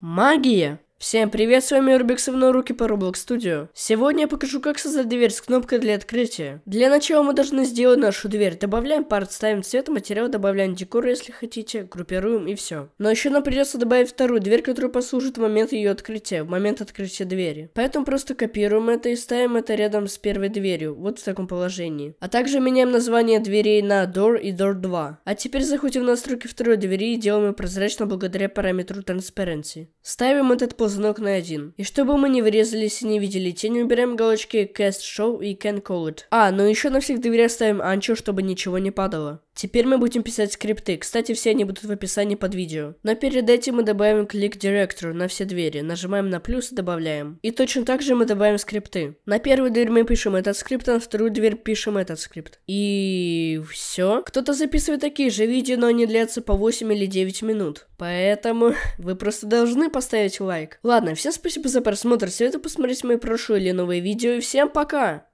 Магия! Всем привет, с вами Рубик Совной Руки по Roblox Studio. Сегодня я покажу, как создать дверь с кнопкой для открытия. Для начала мы должны сделать нашу дверь. Добавляем парт, ставим цвет, материал, добавляем декор, если хотите, группируем и все. Но еще нам придется добавить вторую дверь, которая послужит в момент ее открытия, в момент открытия двери. Поэтому просто копируем это и ставим это рядом с первой дверью, вот в таком положении. А также меняем название дверей на Door и Door 2. А теперь заходим в настройки второй двери и делаем ее прозрачно благодаря параметру Transparency. Ставим этот пост ползунок на один. И чтобы мы не врезались и не видели тень, убираем галочки Cast Show и Can Call It. А, ну еще на всех дверях ставим Анчо, чтобы ничего не падало. Теперь мы будем писать скрипты. Кстати, все они будут в описании под видео. Но перед этим мы добавим клик Director на все двери. Нажимаем на плюс и добавляем. И точно так же мы добавим скрипты. На первую дверь мы пишем этот скрипт, а на вторую дверь пишем этот скрипт. И все. Кто-то записывает такие же видео, но они длятся по 8 или 9 минут. Поэтому вы просто должны поставить лайк. Ладно, всем спасибо за просмотр. Советую посмотреть мои прошлые или новые видео. И всем пока!